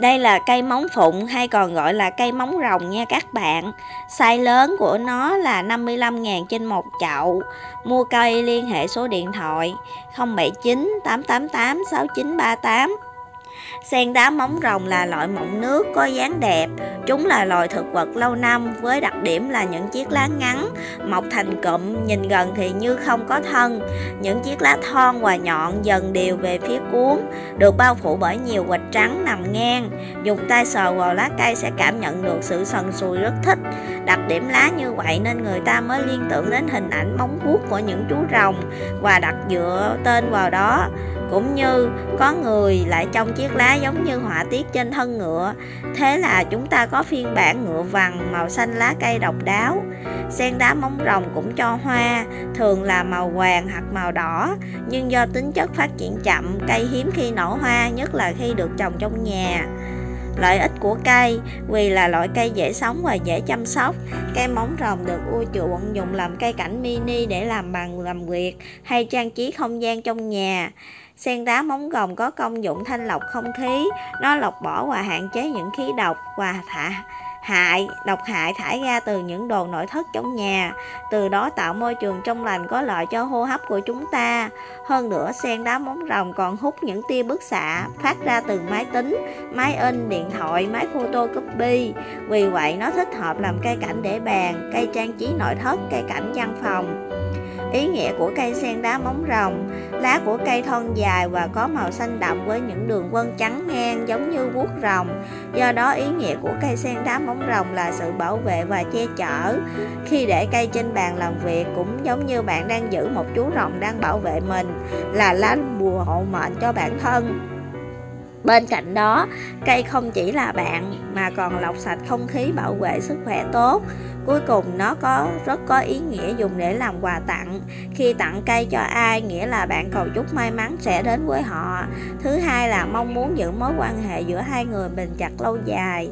Đây là cây móng phụng hay còn gọi là cây móng rồng nha các bạn. Size lớn của nó là 55.000 trên một chậu. Mua cây liên hệ số điện thoại 079 888 6938. Sen đá móng rồng là loại mọng nước có dáng đẹp. Chúng là loài thực vật lâu năm với đặc điểm là những chiếc lá ngắn, mọc thành cụm, nhìn gần thì như không có thân. Những chiếc lá thon và nhọn dần đều về phía cuốn, được bao phủ bởi nhiều quạch trắng nằm ngang. Dùng tay sờ vào lá cây sẽ cảm nhận được sự sần sùi rất thích. Đặc điểm lá như vậy nên người ta mới liên tưởng đến hình ảnh móng vuốt của những chú rồng và đặt dựa tên vào đó cũng như có người lại trong chiếc lá giống như họa tiết trên thân ngựa. Thế là chúng ta có phiên bản ngựa vằn màu xanh lá cây độc đáo. Sen đá móng rồng cũng cho hoa, thường là màu vàng hoặc màu đỏ, nhưng do tính chất phát triển chậm, cây hiếm khi nở hoa, nhất là khi được trồng trong nhà. Lợi ích của cây Vì là loại cây dễ sống và dễ chăm sóc. Cây móng rồng được ưa chuộng dùng làm cây cảnh mini để làm bằng làm việc hay trang trí không gian trong nhà. Sen đá móng rồng có công dụng thanh lọc không khí, nó lọc bỏ và hạn chế những khí độc và thả hại, độc hại thải ra từ những đồ nội thất trong nhà, từ đó tạo môi trường trong lành có lợi cho hô hấp của chúng ta. Hơn nữa, sen đá móng rồng còn hút những tia bức xạ phát ra từ máy tính, máy in, điện thoại, máy photocopy. Vì vậy, nó thích hợp làm cây cảnh để bàn, cây trang trí nội thất, cây cảnh văn phòng. Ý nghĩa của cây sen đá móng rồng. Lá của cây thon dài và có màu xanh đậm với những đường vân trắng ngang giống như vuốt rồng. Do đó, ý nghĩa của cây sen đá móng rồng là sự bảo vệ và che chở. Khi để cây trên bàn làm việc, cũng giống như bạn đang giữ một chú rồng đang bảo vệ mình, Là lá bùa hộ mệnh cho bản thân. Bên cạnh đó, cây không chỉ là bạn mà còn lọc sạch không khí bảo vệ sức khỏe tốt Cuối cùng nó có rất có ý nghĩa dùng để làm quà tặng. Khi tặng cây cho ai nghĩa là bạn cầu chúc may mắn sẽ đến với họ. Thứ hai là mong muốn giữ mối quan hệ giữa hai người bền chặt lâu dài.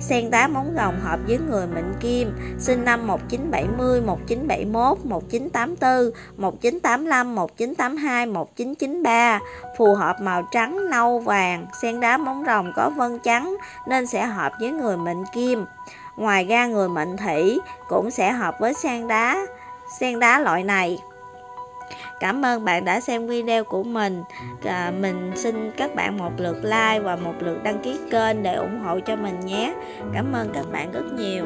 Sen đá móng rồng hợp với người mệnh kim, sinh năm 1970, 1971, 1984, 1985, 1982, 1993, phù hợp màu trắng, nâu, vàng. Sen đá móng rồng có vân trắng nên sẽ hợp với người mệnh kim. Ngoài ra người mệnh thủy cũng sẽ hợp với sen đá, sen đá loại này. Cảm ơn bạn đã xem video của mình. À, mình xin các bạn một lượt like và một lượt đăng ký kênh để ủng hộ cho mình nhé. Cảm ơn các bạn rất nhiều.